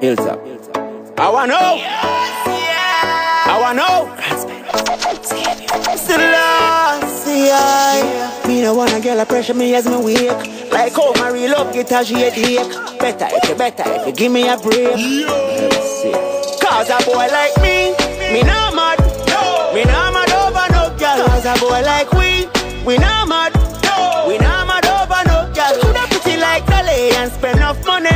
Hilltop. I wanna know. I wanna know. Still lost, yeah. Me no wanna get a pressure me as me wake. Like how my real love get a headache. Better if you better if you give me a break. Cause a boy like me, me no mad. Me no mad over no girl. Cause a boy like we, we no mad. We no mad over no girl. Coulda pretty like Dolly and spend enough money,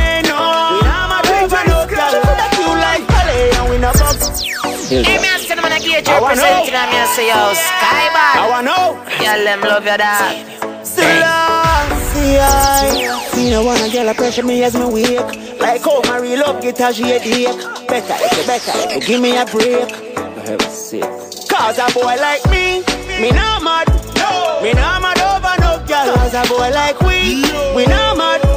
box. Give me a cinnamon and gauge I wanna representing know. and me and say yo, I wanna know. Y'all them love your dog. Selassie, I Me no wanna get a pressure me as me wake Like how my real love get a headache Better if you better if you give me a break For heaven's sake Cause a boy like me, me no mad Me no mad over no girl Cause a boy like we, we no mad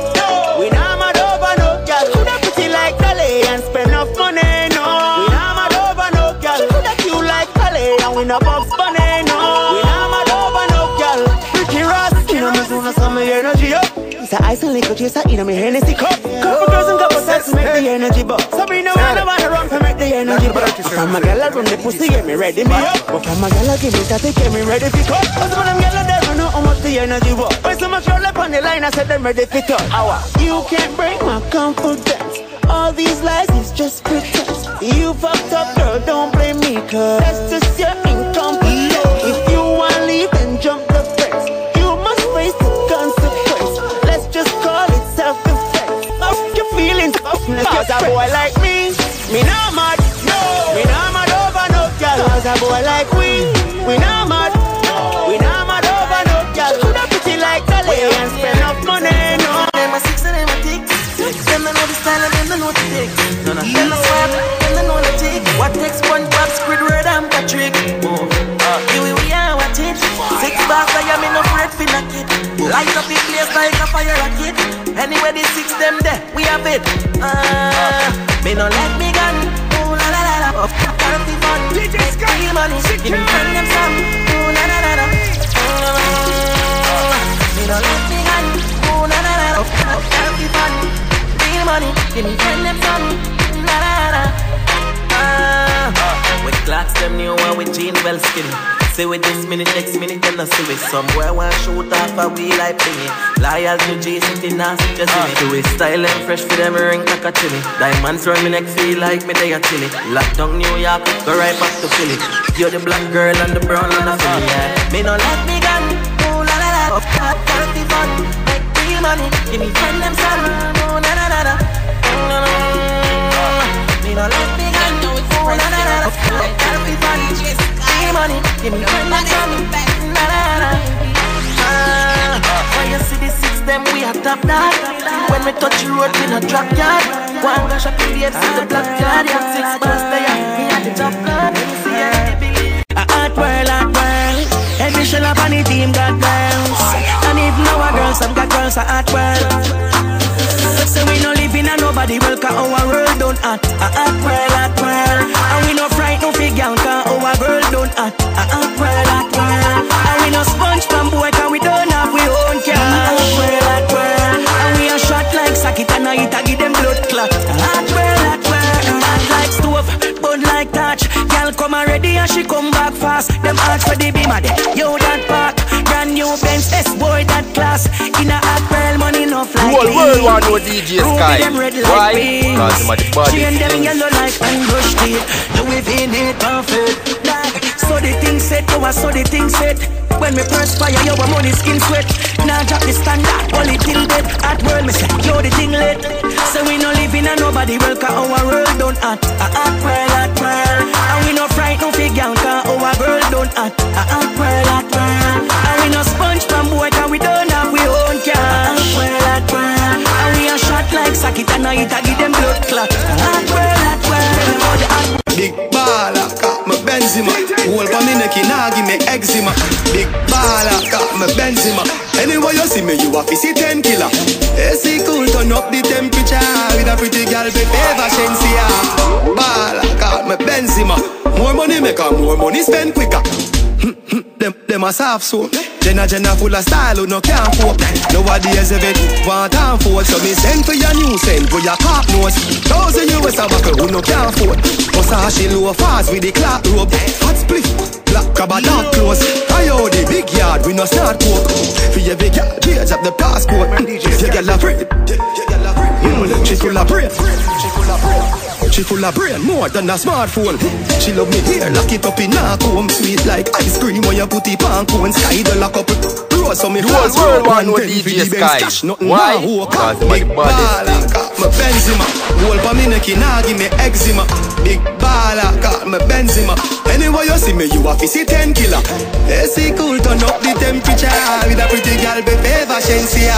we no box bunny, no We no mad over no girl. Pretty Ross, you know me soon as some of your energy up. It's a ice and liquor chaser, you know me Hennessy cup. Couple girls and couple sets make the energy bust Sabrina wanna wanna run to make the energy bust From a gal run the pussy, get me ready me up. But from a gal give me that, get me ready for cut Cause when them gal I know how much the energy was When so much roll up on the line, I said them ready for Hour. You? Can't break my confidence. All these lies is just pretense. You fucked up, girl, don't blame me, cause that's just your cause a boy like me, me no mad. No, Me no mad over no girl. Cause a boy like we, we no mad. No, We no mad over no girl. Coulda pretty like Dolly and spend enough money, no. Them a six and them a tick. Them don't know the style and them don't know the tick. None of them a swap, them don't know the tick. What takes SpongeBob, Squidward and Patrick? Oh, uh, here we are, what it? Six bars, I am in a afraid for knock it. Light up the place like a fire rocket. Anyway, the six them there, we have it. Uh, me no let me gun. Ooh la la la la. Up, can't be fun. Make real money. Give me friend them some. Ooh la la la la. Mm, Me no let me gun. Ooh la la la la. Up, can't be fun. Real money. Give me friend them some. La la la. Ah, with clocks them new one with jeans well skinny. Say with this minute, next minute, then I see it. Some boy want shoot off a wheel like thingy. Loyal to J City, nasty just see me. Do it style and fresh for them ring like a chili. Diamonds round me neck feel like me they a chilly. Lockdown New York, go right back to Philly. You're the black girl and the brown and the Philly. Yeah. Me no let me gun. Ooh la la la. Up, up, be fun. Make real money. Give me friend them some. Ooh la la la la. Mm. Me no let me gun. Ooh la la la. Up, up, be fun. Real money. Give me some. La la la la. Ah, When you see the six them we a top dog When we touch the road we no drop yard One go shop in the FC the black card Yeah six bars there me at the top card When you see it believe A hot world, world. Every shell up on the team got girls. And even our girls, some got girls a hot world. So we no live in a nobody world, cause our world don't hot. Ah, ah, a hot world, hot ah, world. And we no fright, no figure, cause our world don't hot. A hot world, hot world. And we no sponge from boy, cause we don't have we own car. A hot world, hot world. And we a shot like socket and I eat a give them blood clot. A hot world, hot world. Hot like stove, burn like touch. Girl come already and she come back fast. Them ask for the beamer. Yo that park, brand new Benz S boy that class. Whole world want know DJ Sky. like Why? Cause him a the body. Chain them yellow like ambush teeth. Louis V need perfect. Dog, so the thing set, a so the thing set. When me perspire, you a money skin sweat. Now drop the standard, only till dead. At world, me say, yo the thing lit. So we no live in a nobody world, cause our world don't hot. Ah, ah, a hot world, hot world. And we no fright, no figure, cause our world don't hot. Ah, a hot world, hot world. And we no sponge from boy, cause we don't have we own like socket and I eat them blood clot. Hot world, hot world. Big baller, got my Benzema. Hold for me neck, nah give me eczema. Big baller, got my Benzema. Anywhere you see me, you a see ten killer. AC cool, turn up the temperature with a pretty girl, baby, Vashencia. Baller, got my Benzema. More money make her, more money spend quicker. them, them a a soft soap. Jenna Jenna full of style who no can't cope. Nowadays if it want time for So me send for your new send for your cop nose. Thousand US a buckle who no can't afford. Cause she low fast with the clock rope. Hot split. Black crab a dark close. I owe the big yard, we no start coke. For your big yard, change up the passport. You get la free. Mm, she full of brain. She full of brain. She full of brain, more than a smartphone. She love me here, lock it up in a comb. Sweet like ice cream when you put it on cone. Sky the lock up. Rose so me The whole world want one ten DJ for the Benz Sky. cash, nothing Why? Because Big body got me Benzema. Hold pa me neck, nah give me eczema. Big baller, got me Benzema. Anyway you see me, you to see ten killer. AC cool, turn up the temperature with a pretty girl, be favor Shenseea.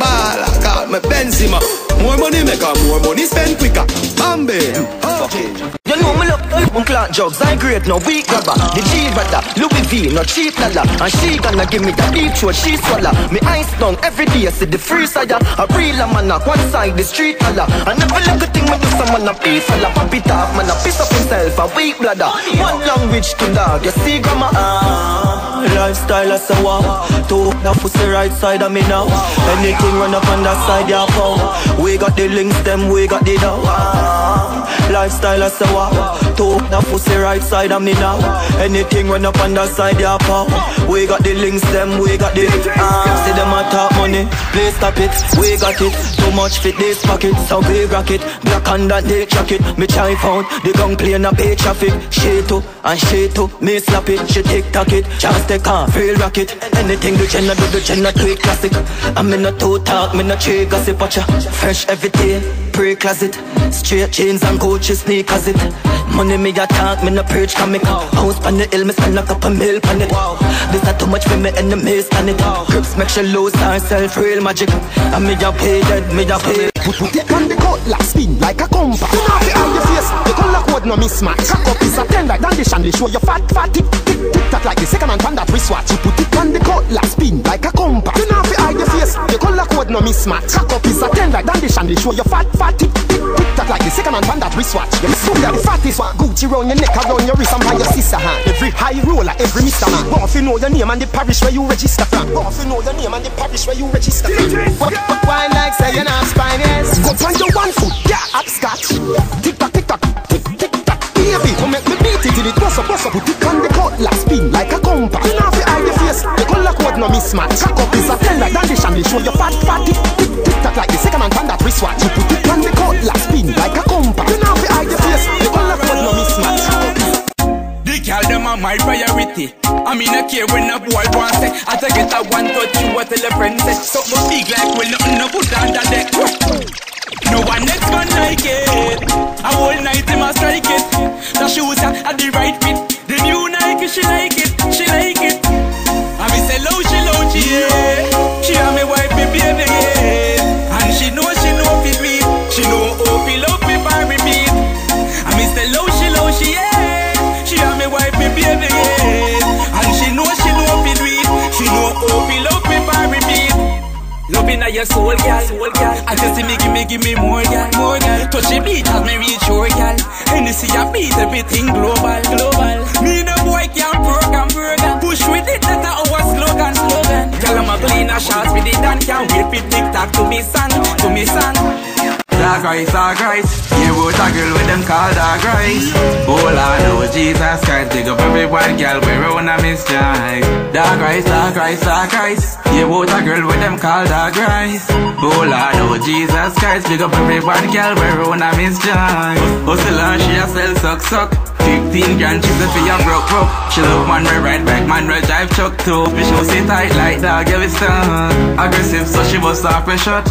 Baller, got me Benzema. More money make her, more money spend quicker. Bambi. Oh. You know me look on clock jugs, I great no weak grabber The G brother, Louis V, no cheap dollar And she gonna give me the deep throat, she swallow. Me ice down every day, see the free side A real man, a one side, the street color. And every little thing me do, someone a beef fella Pop it off, man, a piss up himself, a weak bladder. One language to dog, you see grammar ah, Lifestyle as a wow. Two, the pussy right side of me now. Anything run up on that side, yeah, pow. We got the links, them, we got the dough ah, Lifestyle as a wow Two, the pussy right side of me now Anything run up on that side, yeah, pow We got the links, them, we got the ah, See them a talk money, please stop it. We got it, too much fit this pocket. So big rocket, black on that day jacket Me try found, the gun plane a pay traffic. She too, and she too, me slap it. She tick tock it, chance take off, real rocket Anything the Jenna do, the Jenna do it classic. I'm in a two talk, me no tree gossip Watch ya, fresh every day, pre-closet. Straight chains and Gucci sneakers it Money me a talk, me no preach comic House pan the hill, me spend a couple mil pan it. This not too much for me enemies stand it. Grips make she lose herself, real magic. And me a pay dead, me a pay. Put, put it on the cutlass, spin like a compass. You know the eye your face, the color code no mismatch. Cock up is a ten like dandy shandy, show your fat fat tick tick tick tock like the second man pan that wristwatch. You put it on the cutlass, spin like a compass. You know the eye your face, the color code no mismatch. Cock up is a ten like dandy shandy, show your fat fat tick tick tick tock like the second man pan that wristwatch. You so that the fattest one, Gucci round your neck, around your wrist, and by your sister hand. Every high roller, every Mister Man. Want to know your name and the parish where you register from. Want to know your name and the parish where you register from. What, what, why like say you're not spine, yes? Go find your one foot, yeah, upscotch. Tick tock, tick tock, tick tick tock. Baby, come make me beat it till it bust up, bust up. Put it on cutlass, spin like a compass. You know if hide your face, the color code no mismatch. Cock up is a ten like dandy shandy, show your fat fat tick tick tick tock like the second man pan that wristwatch. You put it on the cutlass, spin like a compass. You know if hide your face, the color code no mismatch. The girl them are my priority. I mean I care when a boy want say I take it I want touch you what tell a friend say Something big like when nothing no put under deck No one next man like it A whole night him a strike it The shoes are at the right fit The she like it, your soul, girl. I just see me, give me, give me more, girl, more, girl. Touch the beat as me reach your girl. And you see a beat, everything global, global. Me no boy can program, program. Push with it, that's our slogan, slogan. Girl, I'm a cleaner shots with it and can't wait for TikTok to me son, to me son. Dark eyes, dark eyes. Yeah, about a girl with them call dark eyes. Oh Lord, oh Jesus Christ, big up every white girl we run a Jive. Dark eyes, dark eyes, dark eyes. Yeah, about a girl with them call dark eyes. Oh Lord, oh Jesus Christ, big up every white girl we run a miss Jive. Hustle and she a sell suck suck. 15 grand, she said for your broke broke. She love man we ride back, man we drive truck too. She sit tight like dog, give it stun. Aggressive, so she bust off a shot.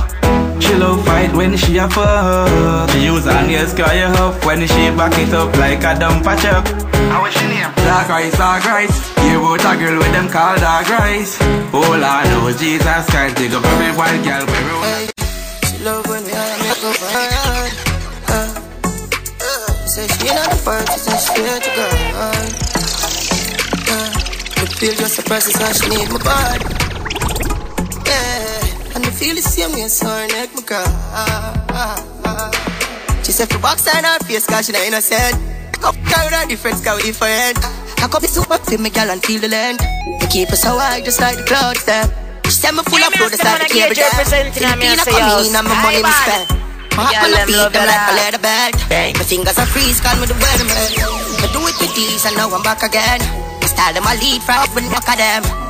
She love fight when she a fuck She use her nails call you up When she back it up like a dumper truck How is she name? Dark eyes, dark eyes You about a girl with them called dark eyes Oh Lord, oh Jesus Christ Dig up every white girl we roll She love when we all make up her heart. Uh, uh, say she not the party, say she here to go. Uh, the feel just a process how she need my body. Yeah, and the feel the same way, so her neck my girl. She said for box in her face, cause she not innocent. Up her with her difference, cause we different. I up the super to me gal and feel the land. They keep us so high just like the clouds there. She said me full of flow, just like the cable jam. Filipina for me, and my money we spend. My heart on feet, them like a leather belt. My fingers are freeze, call me the weatherman. I do it with these, and now I'm back again. My style them a lead from when back of them.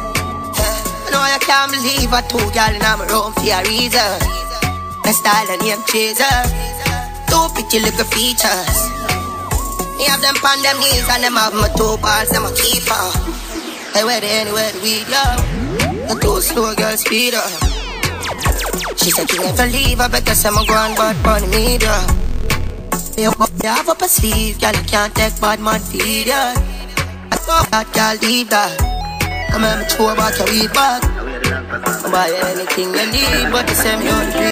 Know I can't believe I two gal in my room for a reason. My style and name chaser. Two pretty little features. Me have them on them knees and them have my two balls, them a keeper. Hey, where they anywhere we go? The two slow girl speed up. She said you never leave, I better say my grand bad bunny media. Me up, me have up a sleeve, girl, I can't take bad man feed ya. I thought that girl leave that. I'm a two about your weed back. I buy anything you need, but the same you.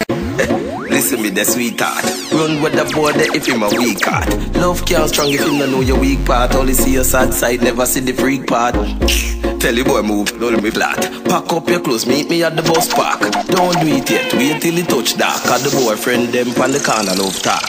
Listen me, the sweetheart. Run with the boy there if him a weak heart. Love can't strong if him no know your weak part. Only see your sad side, never see the freak part. Tell you boy move, don't me flat. Pack up your clothes, meet me at the bus park. Don't do it yet, wait till it touch dark. Cause the boyfriend them on the corner love talk.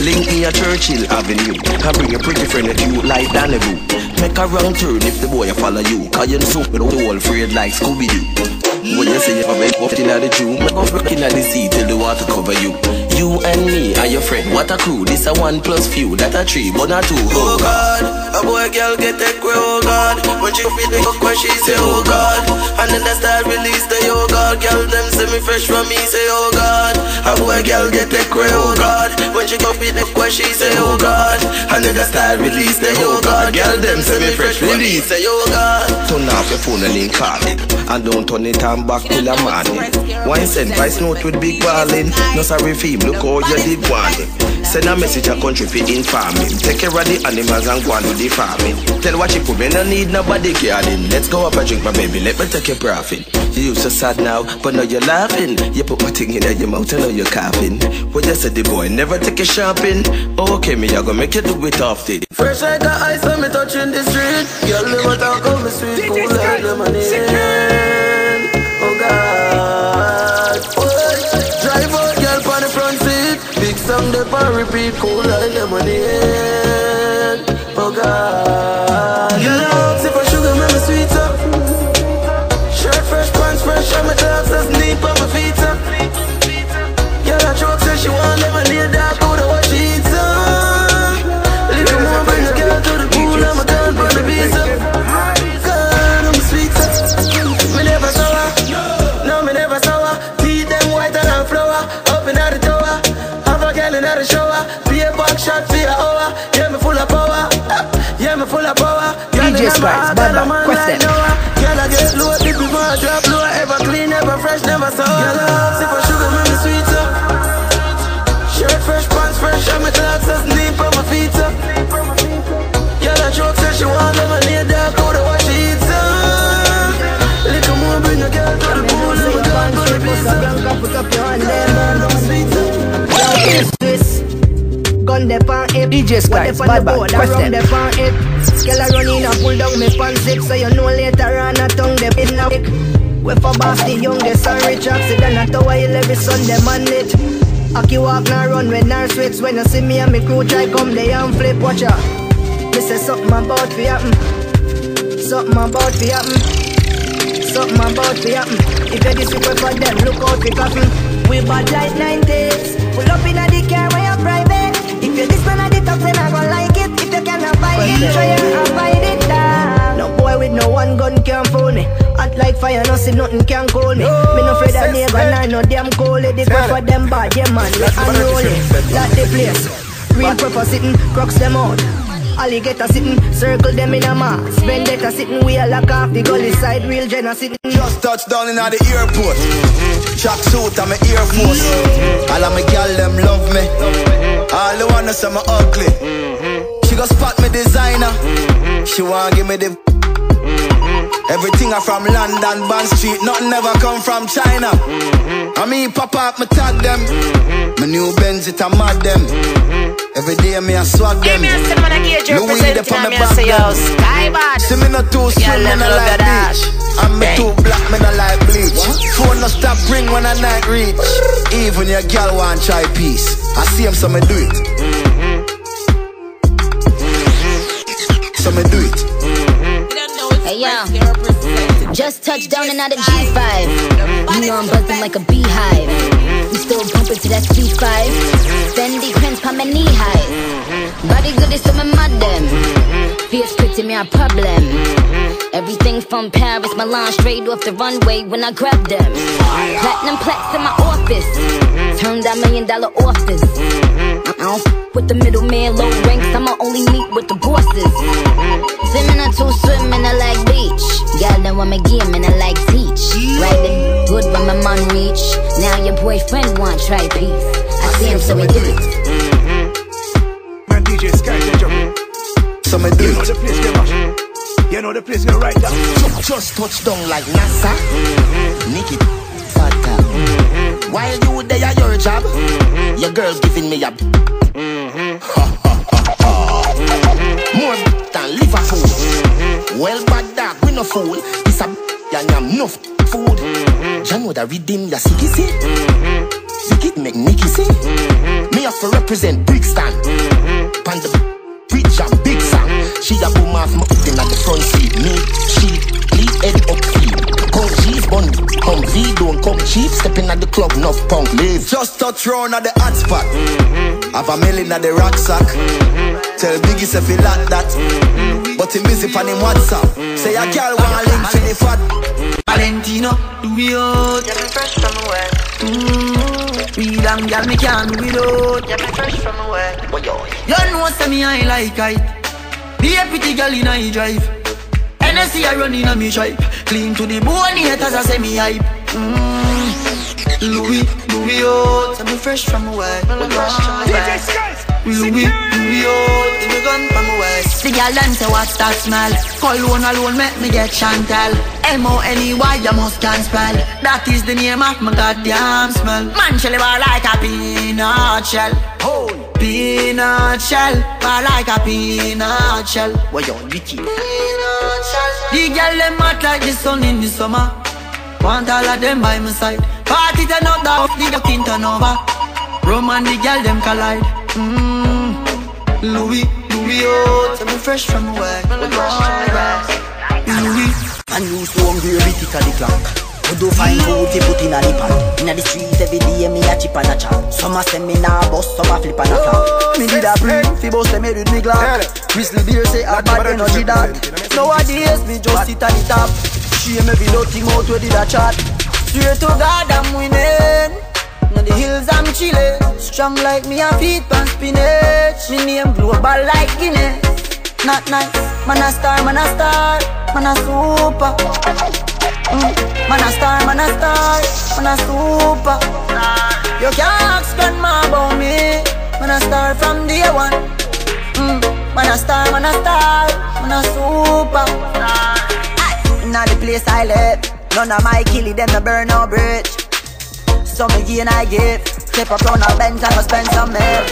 Link me at Churchill Avenue. I bring a pretty friend if you like Danny Boo. Make a wrong turn if the boy follow you. Cause you know with the whole afraid like Scooby Doo. When you say you have a up in the Jew, make up in the sea till the water cover you. You and me and your friend, what a crew. This a one plus few, that a three, but not two. Oh God, a boy girl get a queer, oh God. When she feel the hook, when she say oh God. And then the start release the oh God. Girl them say me fresh from me, say oh God. A boy girl get a queer, oh God. When she go feel the hook, when she say oh God. And then the start release the oh God. Girl them say me fresh from me, say oh God. Turn off your phone and link call it, and don't turn it on back till a morning. Wine send voice note with big ballin'. No sorry fee, look how you did want it. Send a message a country for inform him. Take care of the animals and go on with the farming. Tell what you put me, no need nobody caring. Let's go up and drink my baby, let me take your profit. You so sad now, but now you're laughing. You put my thing in your mouth and now you're coughing. What you said the boy never take you shopping. Okay, me, I gonna make you do it often. Fresh like a ice when me touching the street. Girl, never talk of me sweet, cool like lemonade. Oh God, Boy, drive out, girl, on the front seat. Big song, they pan repeat, cool like lemonade. Oh God, shot for your oh, hour. Yeah, me full of power, yeah, me full of power. DJ in my Sparks, heart, bye and bye. I'm on Quest them. The DJ Skyz, bye bye, question the pan hip Girl I run in and pull down me pants zip So you know later on a tongue the in a We for boss the youngest and rich Accident at tower you every Sunday man lit. Aki walk now run when nurse switch When you see me and me crew try come they and flip watch out. Me say something about fi happen. Something about fi happen. Something about fi happen. If you this for them look out fi coffin We bad like 90s Pull up in a the car when private If you this man at the top then I gon' like it. If you cannot find it try and avoid it. Down No boy with no one gun can fool me. Hot like fire no see nothing can cool me. Me no afraid of neighbor nah no damn cool it The for them bad yeah man. Let unroll it. Like the place. Real purple sitting crooks them out. Alligator sitting, circle them in a mass Vendetta sitting, we a lock off. The gully side Real Jenna sitting Just touched down in the airport. Track suit and my Air Force. Mm-hmm. All of my gal them love me. Mm-hmm. All the wanna say me ugly. Mm-hmm. She go spot me designer. She wanna give me the. Everything I from London, Bond Street, nothing ever come from China. I mean, pop up, me tag them. My new Benz, it a mad them. Every day me a swag them. me a send man a gauge Louis representing dey for and me me back say, yo, them. Sky bad. See me no too swim, Girl, me them like your dash. And me too black, me no like bleach. Phone no stop ring when I night reach. Even your girl want try peace. I see him, so me do it. Mm-hmm. So me do it. Mm-hmm. Hey yo, just touched down and out of G5. You know I'm buzzing like a beehive. We still bumping to that C5. Fendi prints my knee high. Body good is some mad them. Face pretty me a problem. Everything from Paris, Milan, straight off the runway when I grab them. Platinum plaques in my office. Turn that million dollar office. I don't f- with the middleman, low ranks. I'ma only meet with the bosses. Swimming or two swimming, I like beach. Got want me game and I like teach. Riding good when my mom reach. Now your boyfriend want try peace. I see him, so he do it. DJ Sky, jump. So me do You know the place get rush. Mm-hmm. You know the place get right down. Just, touch down like NASA. Mm-hmm. Nikki Fata. Mm-hmm. While you there at your job, your girl giving me a. More than Liverpool. Well, bad dog, we no fool. This a and I'm enough food. You know that redeem your sicky see. Sicky make Nicky see. Me have to represent Brixton. Pan the Preach a big song. She a boom off my in at the front seat. Me, she, lead head up feet. Come cheese bun, come V, don't come cheap. Stepping at the club, enough punk live. Just touch round at the hot spot. Have a million at the rucksack. Tell Biggie say feel like that. But him busy on him WhatsApp. Say a girl want link for the fat. Valentino, do we out? Yeah, me fresh from away. Mmm, real damn girl, me can't do without. Yeah, me fresh from away. You know say me I like it. Be a pretty girl in a drive. NSC I run in a me tribe. Clean to the bone, haters I say me hype. Mmm, Louis, Louis out. Yeah, me fresh from away. Me fresh from Louis out. In the gun from away. The girl them say what's that smell? Cologne alone make me get Chantel. M-O-N-E-Y, you must can spell. That is the name of my goddamn smell. Man, she live like a peanut shell. Oh, peanut shell. Bar like a peanut shell. What you wicked? Peanut shell. The girl them hot like the sun in the summer. Want all of them by my side. Party turn up, the the turn over. Rum and the girl them collide. Mmm, Louis, Louis out. Tell me fresh from away. Louis. And you so hungry, you beat it at the clock. You do find food, you put in a the pot. Inna the street every day, me a chip and a chop. Some a say me nah bust, some a flip and a flop. Oh, me did a bring, fi bust them head with me glass. Grizzly beer say a bad energy that. Nowadays me just sit on the top. Shame every dirty mouth where did a chat. Straight to God, I'm winning. Now the hills I'm chillin'. Strong like me a feet pan spinach. Me name global like Guinness. Not nice, man a star, man a star, man a super. Mm. Man a star, man a star, man a super. You can't ask grandma about me. Man a star from day one. Mm. Man a star, man a star, man a super. Inna the place I live, none of my killie them no burn no bridge. So me gain I give, step up on a bench and go spend some milk.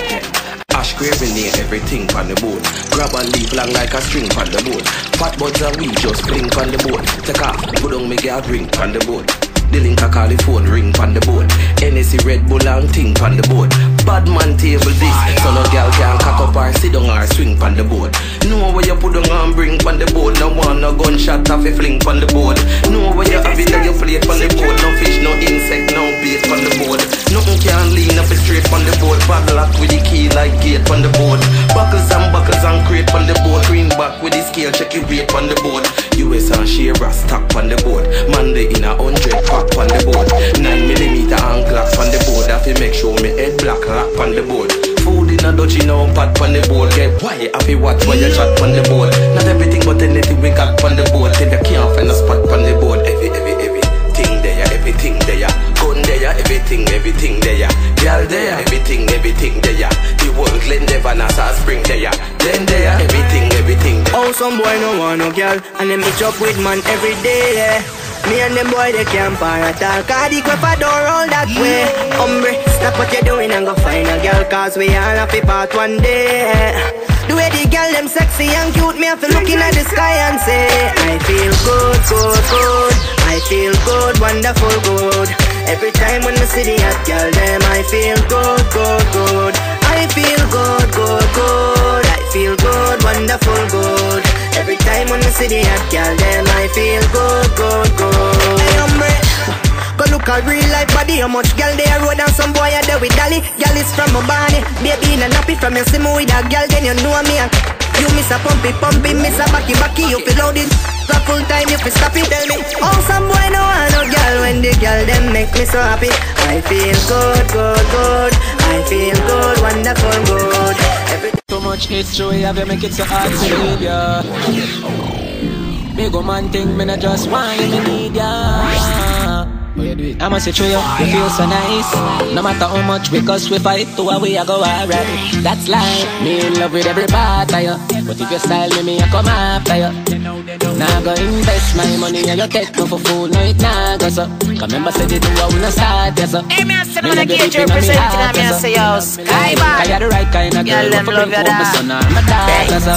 Ash grenade everything on the boat. Grab and leave long like a string on the boat. Fat buds and we just fling on the boat. Take off, put on me girl drink on the boat. The link a call the phone ring on the boat. NSC Red Bull and ting on the boat. Bad man table this, so no girl can cock up or sit down or swing on the boat. Know where you put on and bring on the boat. No one no gunshot off a fling on the boat. Know where you have it on your plate on the boat. No fish, no insect, no bait on the boat. Nothing can lean up straight on the boat. Padlock with the key like gate on the boat. Buckles and buckles and crate on the boat. Green back with the scale, check your weight on the boat. US and Shira stock on the boat. Monday in a hundred pack on the boat. Nine millimeter and glass on the board. Have to make sure me head black lock on the board. Food in a dodgy no pot on the board. Get have to watch while you chat on the board. Not everything but anything we got on the board. Till you can't find a spot on the board. Every, every, everything there, everything there. Gun there, everything, everything there. Girl there, everything, everything there. The world Glen Devon as a spring there. Then there, everything, everything there. Oh, some boy no want no girl And them bitch up with man every day, yeah Me and them boy they can't par at ah, all Cause the don't roll that way. Hombre, stop what you're doing and go find a girl Cause we all have to part one day. The way the girl them sexy and cute Me have to looking at the sky and say I feel good, good, good. I feel good, wonderful, good. Every time when I see the hot girl them I feel good, good, good. I feel good, good, good. I feel good, wonderful, good Every time when I see the hot girl, then I feel good, good, good. Hey, hombre. Go look a real life body, how much girl they road and some boy are there with dolly. Girl is from body, eh. baby in a nappy from you see me with a girl, then you know me. Eh. You miss a pumpy pumpy, miss a backy backy, you feel loaded. The full time you stop it, tell me. Oh, some boy no want no girl when the girl them make me so happy. I feel good, good, good. I feel good, wonderful, good. Every Too much history, have you make it so hard to leave ya? Big man thing, me not just want you, me need ya. I must say, true, you, you feel so nice. No matter how much we cuss, we fight, to a way I go alright. That's life. Me in love with every part of you. But if you style me, me I come after you. Now go invest my money and you take me for food, no it nah go so. Uh, come remember say they do I wanna start yes so. Hey, me I say, man, I love get you and me I say, yo, Sky Bar. I got the right kind of girl, Girl, them love bring you, home my da. son or my daughter so.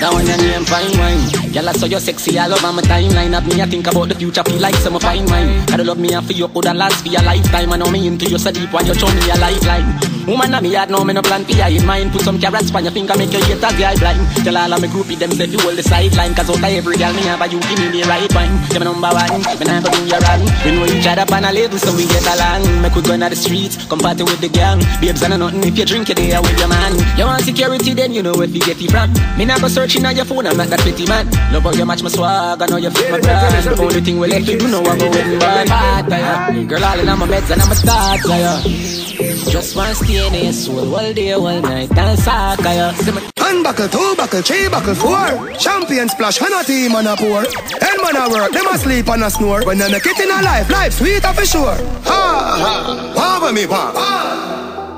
Now when your name fine wine, girl I saw you sexy all over my timeline. Of me I think about the future, feel like some fine wine. Gotta love me and for you coulda last for your lifetime. I know me into you so deep when you show me a lifeline. Woman, I'm yard, no me no plan for you in mind. Put some carrots on your finger, make your haters eye blind. Tell all of me groupie them say you hold the sideline. Cause out of every girl me have a you give me the right wine. My number one, me nah go do you wrong. We know each other on a level so we get along. Make we go inna the streets, come party with the gang. Babes and nothing if you drink it there with your man. You want security then you know where you get it from. Me nah go searching on your phone, I'm not that pretty man. Love how you match my swag, I know you fit my brand. The only thing we left to do now I go with my part Girl all in on my meds and I'm a starter yeah. Just one stay in your soul all day, all night, and soccer yeah. One buckle, two buckle, three buckle, four. Champion splash, and a team on a pour. Ten man a work, them a sleep and a snore. When they make it in a life, life sweeter for sure. Ha ha, wow with me wow.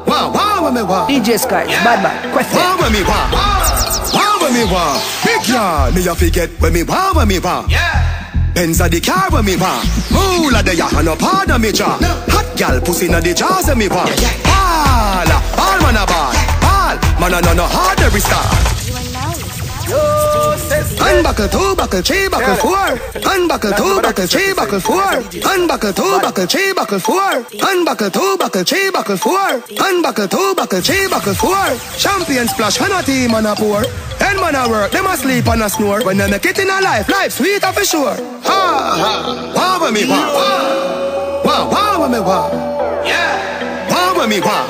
Wow, wow with me wow. DJ Sky, bad bad, question. Wow with me wow. Wow with me wow. Big yard, me a forget when me wow with me wow. Yeah. Benz a the car when me want Moolah the ya and no part of me jaw Hot gal pussy na the jaws of me want Ball, ball man a ball Ball, man a no no hard every star Unbuckle, two buckle, three buckle, four. Unbuckle, two buckle, three buckle, four. Unbuckle, two buckle, three buckle, four. Unbuckle, two buckle, three buckle, four. Unbuckle, two buckle, three buckle, four. Champion splash, and a team on a pour. Ten man a work, them a sleep and a snore. When they make it in a life, life sweeter for sure. Ha ha, wow me wow, wow wow with me wow, yeah, wow with me wow,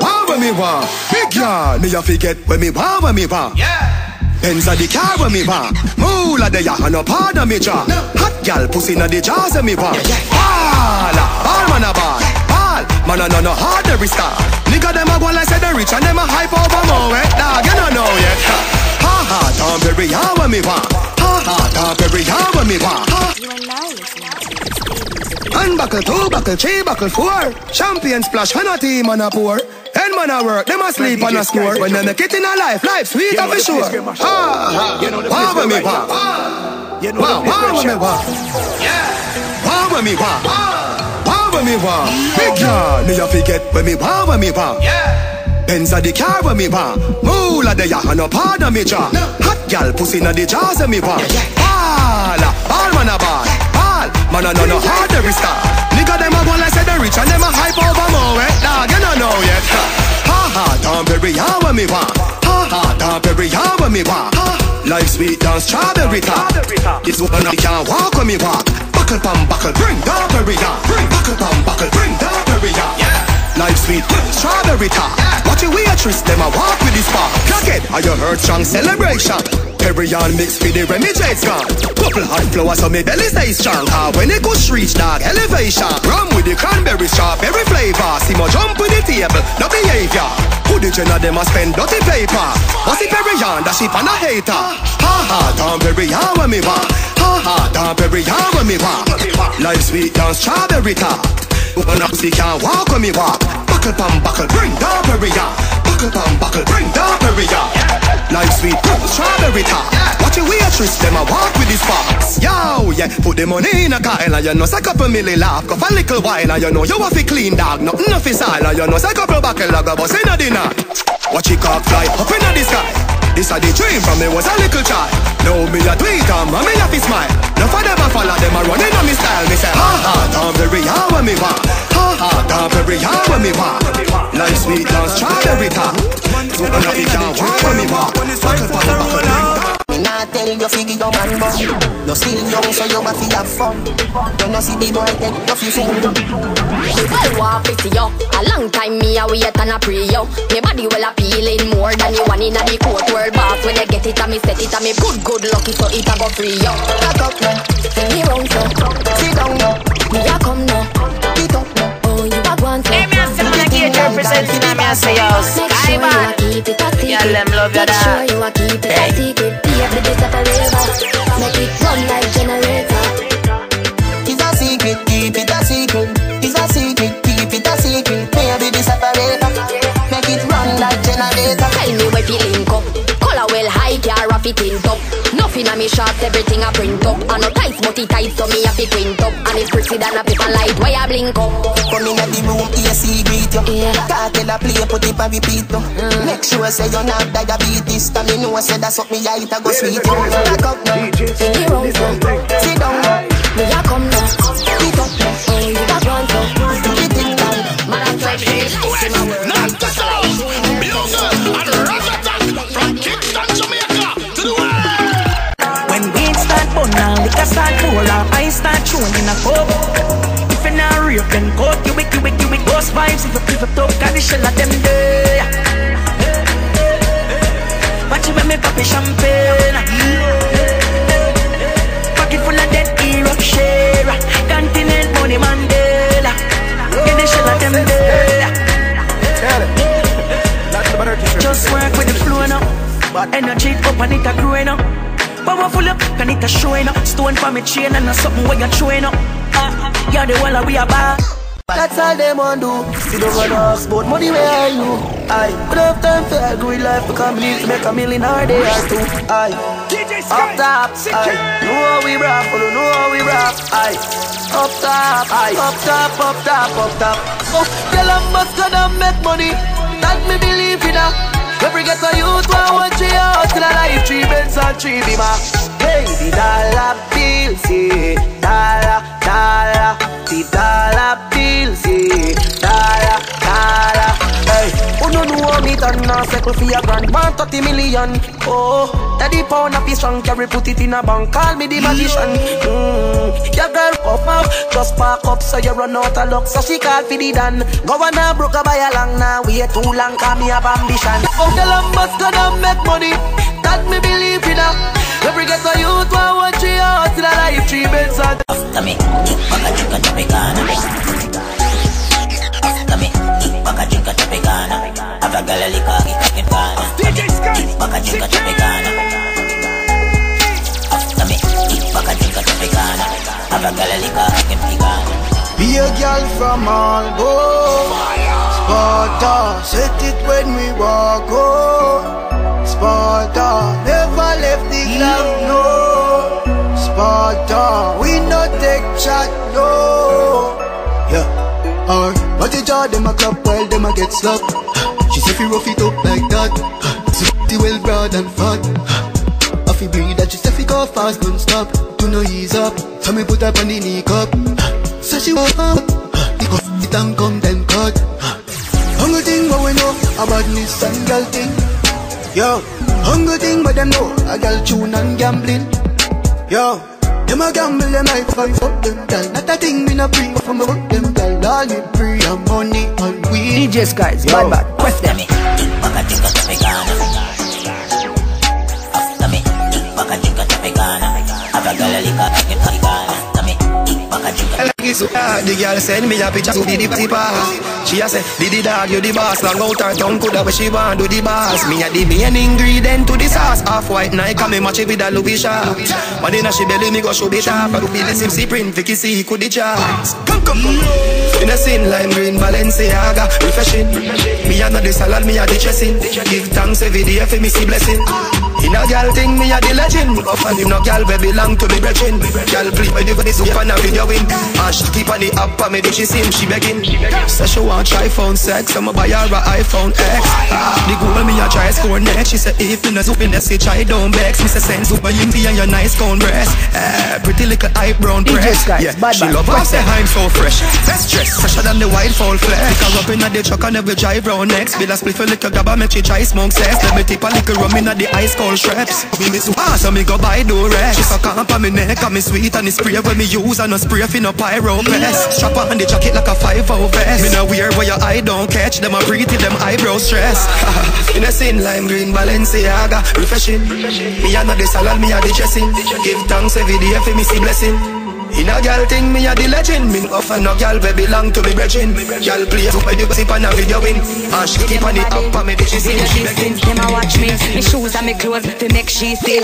wow with me wow. Big yard, me a forget when me wow with me wow, yeah. Benz a the car when me want Moolah the ya and no part of me jaw. Hot gal pussy na the jaws of me want Ball, ball man a ball. Ball, man a no no hard every star. Nigga them a go like say they rich and them a hype over more. Eh Dog you don't know yet. Ha ha, Dom Perignon when me want Ha ha, Dom Perignon when me want Ha Unbuckle, two buckle, three buckle, four. Champion splash, and a team on a pour. Ten man a work, them a sleep and a snore When they make it in a life, life sweeter for sure. Ha ha, wow with me wow Wow, wow with me wow Wow with me wow Wow with me wow Big yard, me a forget when me wow with me wow Benz a the car when me want Moolah the ya and no part of me jaw Hot gal pussy na the jaws of me want Ball, ball man a Ball, man a no no hard every star Nigga them a go like say they rich and them a hype over more eh? You don't know yet. Ha ha, Dom Perignon when me want. Ha ha, Dom Perignon when me want. Life sweet down strawberry top. This one I can't walk when me walk. Buckle pam buckle, bring Dom Perignon. Bring buckle pam buckle, bring Tom Perry ya Life sweet, strawberry top Watch your waitress, them a walk with this spark it, are you heard strong celebration. Perignon mix with the Remy J's gone Couple hot flowers so me belly stay strong. Ah, when it goes reach dog elevation. Rum with the cranberry strawberry flavor. See my jump with the table, no behavior. Who the of them a spend dirty paper. What's the Perignon, that she pan a hater. Ha ha, Dom Perignon when me want. Ha ha, Dom Perignon when me want. Life sweet down strawberry top I pussy can't walk when me walk. Buckle pam buckle, bring down Perrier Buckle pam buckle, bring down Perrier Life sweet, strawberry top Watch your waitress, them a walk with these sparks Yo, yeah, put the money in a car. And you know, say couple milli laugh. Go for a little while And you know, you have a clean dog. Nothing of all And you know, say couple buckle Log a bus in a dinner. Watch it cock fly up in the sky this a the dream from me was a little child. Now me a tweet and me a fi smile. No for them a follow them a running on me style. Me say ha ha, Dom Perignon when me want Ha ha, Dom Perignon when me want Life sweet down strawberry top So when I can't walk when me walk Buckle, buckle, buckle, Me tell you figure your man bun. You still young, so you have to have fun. You know see the boy then you feel fool. Well, walk it yo. A long time me a wait and a pray yo. Me body well appealing more than you want in a the court world boss. When you get it, a me set it, a me good good lucky so it a go free yo. Back up now, Me round so, sit down now, me a come now. get up now. Oh, you a go on so. Hey, me a say man a gauge representing me, me a say yo. Make sure you a keep it a secret. Girl, them love your Make sure you a keep it Hey. a secret. This a forever. Make it run like generator. Shots, everything a print up. I no tight, but it tight, so me a fi print up. And it's pretty than a paper light, why I blink up? Come in the room, AC greet you. Yeah. Cartel a play, put it on repeat you. Mm. Make sure say you're not diabetes. Tell me know say that's what me I eat a go sweet you. Back up now, Me round so, sit down I start chewing in a cup. If you're not real, then cut you wick, you wick, you wick. Ghost vibes if you flip up top, cause the shell of them there. Watch you when me pop a champagne. Pocket full of dead hero, share. Continent money Mandela. Get the shell of them there. Just work with the flow now. Energy up and it a growing up. Powerful up and it a showing up. Stone for me chain and a something where you're showing up. Uh, yeah, the wall we are back. That's all them want do. See the run off, but money where are you? I don't have time for a good life because me need to make a million or day or two. I up top, I know how we rap, follow know how we rap. I up top, I up top, up top, up top. Oh, girl, I must gonna make money. That me believe in her. Every get a youth want one three house in a life, three beds and three how me done now? Circle for your grand, man, 30 million. Oh, daddy pound up is strong, carry put it in a bank, call me the magician. Mm, your girl puff out, just park up so you run out of luck, so she call for the dan. Go on now, broke a buy a long now, wait too long, call me have ambition. Oh, girl, I must gonna make money, that me believe in her. Every get a youth want one three house in a life, three beds and After me, baka drink a Tropicana. Have a girl a liquor, get it Ghana. Baka drink a Tropicana. After me, baka drink a Tropicana. Have a girl a liquor, get it Ghana. Be a girl from Albo Sparta, set it when we walk on Sparta, never left the club, no Sparta, we no take chat, no Yeah, alright, but the jaw them a clap while them a get slapped She say fi rough it up like that. So the well broad and fat. I fi breathe that she say fi go fast non-stop. Do no ease up, so me put up on the knee cup. Say she want up, the cup it and come then cut. Hungry thing what we know about this and girl thing. Yo, hungry thing what them know A girl tune and gambling. Yo, them a gamble them like five fuck them girl Not a thing me no bring from me fuck them girl All me free and money and weed DJ Skyz, bad bad, quest them. Baka drink a Tropicana. After me, baka drink a Tropicana. Have a girl a liquor, get it After me, baka drink a The girl send me a picture to the pass. She a say, Didi dog, you the boss. Long out her tongue, coulda where she want do the boss. Me a the main ingredient to the sauce. Half white Nike, and me match it with a Louis shop. But inna she belly, me go show it off. I do feel the same print, Vicky see, could the charts. Come, come, come. In a sin, lime green, Balenciaga, refreshing. Me a not the salad, me a the dressing. Give thanks every day for me see blessing. In a gal thing, me a the legend. Up and him no gal, we belong to me brethren. Gal please, when you for this, up and a video win. Ash keep on the app, and me do she him, she begging. Say she want try phone sex, I'ma buy her a iPhone X. Ah, the girl me a try, score next. She say if you not open that say try don't vex. Me say, send super yimpy and your nice cone breast. Eh, pretty little eyebrow press. Yeah, she love how say I'm so fresh. Best dress, fresher than the white fall flesh. Pick her up inna the truck and every drive round next. Bill a spliff a little grabber, make she try smoke sex. Let me tip a little rum inna the ice cold straps. Me miss ah, so me go buy do rest. She suck on me neck and me sweet and the spray when me use and no spray fi no pyro press. Strap on the jacket like a five o vest. Me no wear where your eye don't catch them a pretty them eyebrow stress. In a sin lime green Balenciaga, refreshing. Me a not the salad, me a the dressing. Give thanks every day for me see blessing. In a girl thing, me a the legend. Me no offer no girl we belong to me brethren Girl play up with the sip and a video win. And she keep on it up and me bitch she see she begging Them a watch me, me shoes and me clothes to make she see.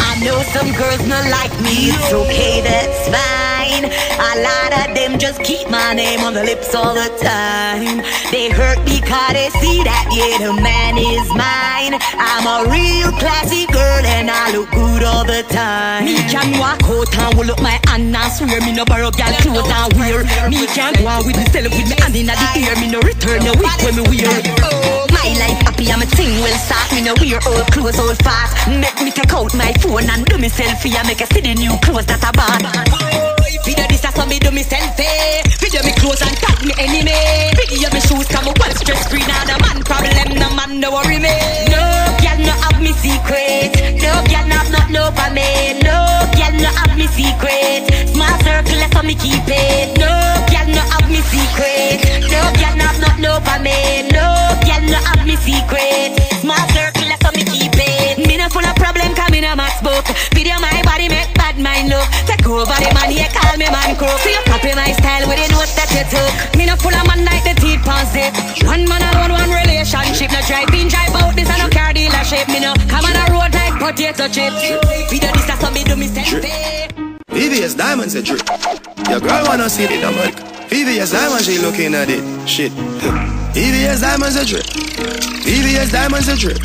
I know some girls not like me, it's okay, that's fine. A lot of them just keep my name on the lips all the time. They hurt because they see that, yeah, the man is mine. I'm a real classy girl and I look good all the time. Me can walk out and hold up my hand and swear me no borrow gal clothes and wear. Me can on with me self with me hand in the ear, me no return the week when me wear. My life happy, I'm a thing will start. Me no wear old clothes old fast. Make me take out my phone and do me selfie and make a see the new clothes that I bought. Video this so me do me selfie. Video me clothes and tag me enemy. Video me shoes come well stress free now the man problem no man no worry me. No girl no have me secret. No girl no have not no for me. No girl no have me secret. Small circle so me keep it. No girl no have me secret. No girl no have not no for me. No girl no have me secret. Small circle so me keep it. Me no full of problem in a max book. Video my body make bad mind look. Over the man here call me man crook. So you copy my style with the notes that you took. Me no full of man like the teeth pants it. One man alone, one relationship. No drive in, drive out. This a no car dealership. Me no come on a road like potato chips. Video this a so me do me selfie. VVS diamonds a drip. Your girl wanna see the number. VVS diamonds, she looking at it. Shit. VVS diamonds a drip. VVS diamonds a drip.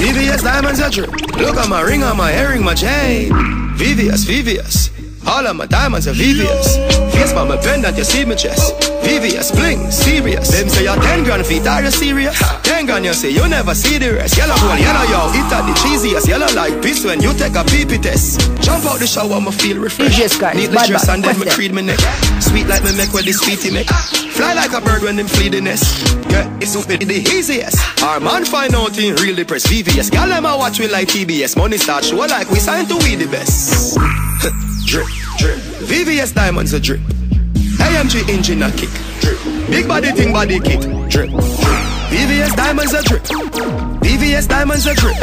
VVS diamonds a drip. Look at my ring on my earring, my chain. VVS, VVS. All of my diamonds are VVS. Face by my pendant, you see me chest. VVS, bling, serious. Them say you're 10 grand feet, are you serious? 10 grand, you say you never see the rest. Yellow gold, yellow yo, it at the cheesiest. Yellow like piss when you take a pee pee test. Jump out the shower, I'ma feel refreshed. Neatly bad dress bad, and then me creed me neck. Sweet like me make where this sweetie make. Fly like a bird when them flee the nest. Yeah, it's the easiest. Our man find out in real depressed VVS. Girl, them a watch we like TBS. Money start show like we signed to we the best. drip, drip. VVS diamonds a drip. AMG engine a kick. Drip. Big body thing body kit. Drip. VVS diamonds a drip. VVS diamonds a drip.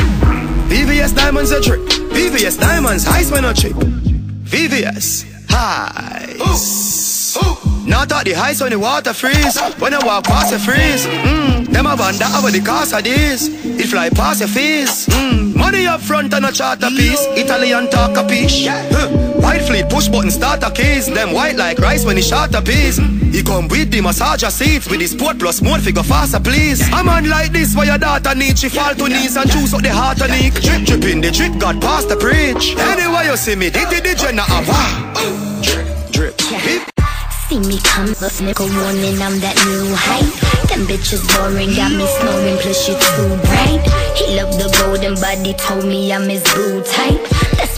VVS diamonds a drip. VVS diamonds ice when a chip. VVS ice. Not at the ice when the water freeze. When I walk past the freeze. Mm, them a wonder over the cost of this. It fly past your face. Mm, money up front and a charter piece. Italian talk a piece. Huh. White fleet push button starter keys. Them white like rice when he shot a piece. He come with the massager seats with the sport plus mode figure faster please. A man like this where your daughter need she fall to knees and juice up the heart and nick. Drip drip in the drip got past the preach. Anyway you see me, did the jenna a wow. Oh, drip drip. See me come up, nickel warning, I'm that new hype. Them bitches boring, got me snoring, plus you too bright. He loved the golden body, told me I'm his boo type.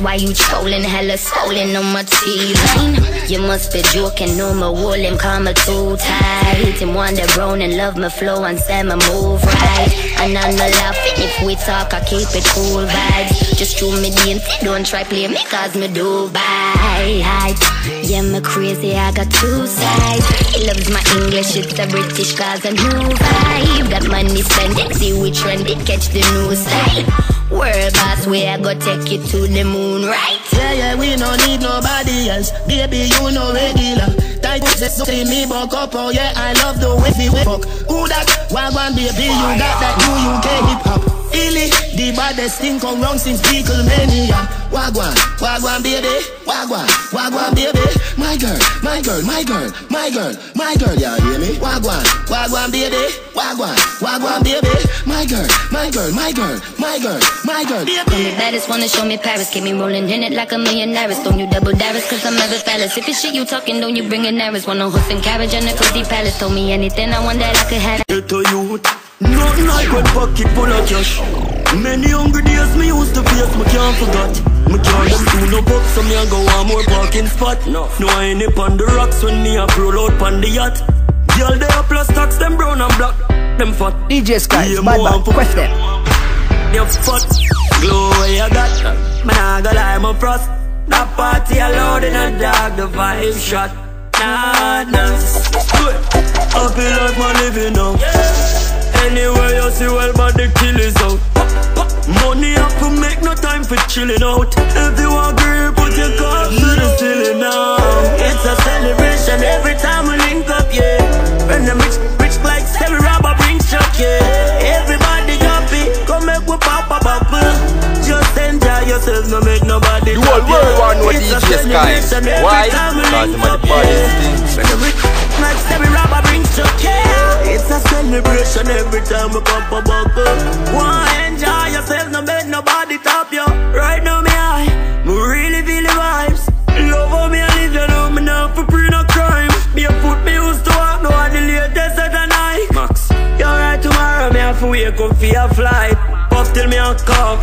Why you trolling, hella swollen on my T-line. You must be joking, no more wool, him me too tight. Him wonder brown and love my flow and say my move right. And I'm not laughing if we talk, I keep it cool vibes. Just show me intent, don't try play me cause me do bye. Yeah, me crazy, I got two sides. He loves my English, it's a British cause a new vibe. Got money spend it, see which one it, catch the new side. World boss, where I go take you to the moon, right? Yeah, yeah, we no need nobody else. Baby, you know regular. Tight so see me buck up, oh yeah, I love the way we fuck. Who that? Wagwan baby, you got that new UK hip hop. Illy, the baddest thing come round since Beatlemania. Wagwan, wagwan baby, wagwan, wagwan baby. My girl, my girl, my girl, my girl, my girl, yeah, hear me? Wagwan, wagwan baby, wagwan, wagwan baby. My girl, my girl, my girl, my girl, my girl. Call me baddest, wanna show me Paris. Keep me rolling in it like a million dollars. Don't you double dollars, cause I'm never phallus. If it's shit you talking, don't you bring an errors. Want a horse and carriage and a cozy palace. Told me anything I want that I could have. Get to youth, Nothing like when pocket full of cash. Many hungry days me used to face, me can't forget. Me can't them do no buck, so me a go one more parking spot. No, no I ain't up on the rocks when me a roll out on the yacht. Girl, they a plus tax, them brown and black, them fat. DJ Skyz, yeah, bad bad, quest them. You fat, glow where you got. Me nah go lie, my frost. That party alone in a dark, the vibe shot. Nah, nah. Good. Happy life, my living now. Anywhere you see, well, but the kill is out. Money up to make no time for chilling out. If you agree, put your cup to the ceiling now. It's a celebration every time we link up, yeah. When the rich, rich like Stevie Robber brings chuck, yeah. Everybody jumpy, come make we pop a bubble. Just enjoy yourself, no make nobody The whole world want know DJ Skyz. Why? Because I'm the baddest When the rich like Stevie Robber brings chuck, yeah. It's a celebration every time we pop a buckle. Wanna enjoy yourself, no make nobody top you. Right now, me I, me really feel the vibes. Love how me I live, you know me not for pre no crime. Me a foot me used to walk, no I the latest at the night. Max, you're right tomorrow, me have to wake up for a flight. Puff till me a come.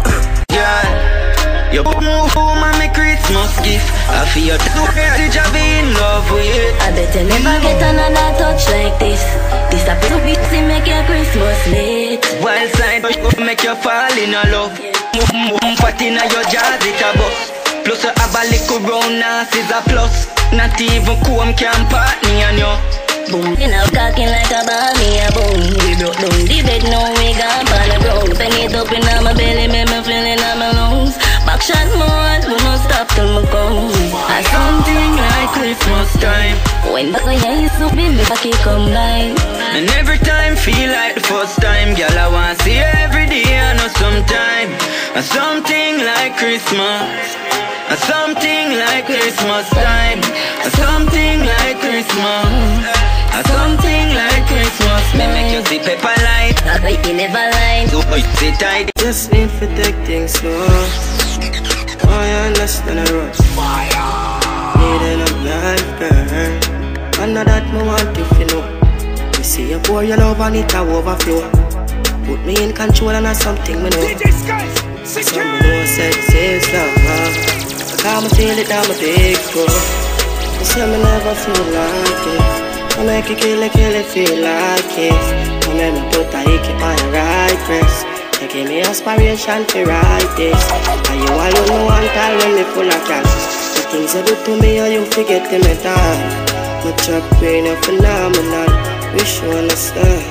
Yeah, you move home and me Christmas gift. I feel to did you be in love with? I bet you never get another touch like this. This a bit busy make your Christmas late. Wild side make you fall in a love. Move, move, fat in your jaws, it a bust. Plus you have a little brown ass is a plus. Not even comb can part me and you. Boom, you know, cocking like a me a boom. We broke down the bed, now we got on the ground. Pen it up in my belly, make me feeling in my lungs. Back shot more, we no stop till me come. I something like Christmas time. When back when you used to be me, back it come by. And every time feel like the first time, girl, I want to see every day, I know sometime. And something like Christmas. And something like Christmas time. Something like Christmas. And something like Christmas. Me make you see pepper light. I bet you never lie. So you sit tight. Just need to take things slow. I understand the rush. Needing a life, girl. I know that me want if you know. You see you pour your love and it a overflow. Put me in control and that's something me know. Some me know sex is love. Me feel it down my big. You say me never feel like this. I make it kill it, kill it, feel like it. I make me put a hickey on your right wrist. You give me inspiration to write this. And you alone know one time when me full of cash. The things you do to me, or you forget them at all. But your brain, you're phenomenal. Wish you understand.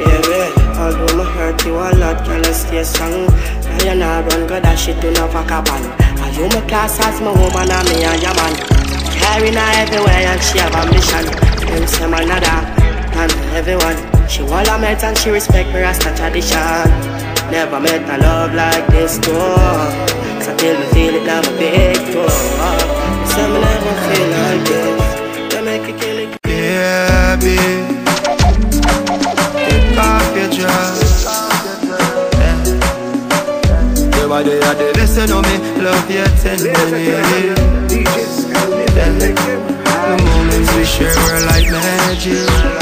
Yeah, yeah. Although my hurt you a lot, can I stay strong? Now you're not run, God, that shit do not fuck up on. And you my class as my woman and me and your man. Carrying her everywhere and she have a mission. Them say man nada, and everyone. She all I met and she respect me as a tradition. Never met a love like this too. So till me feel it now my big toe. The moments we share were like magic.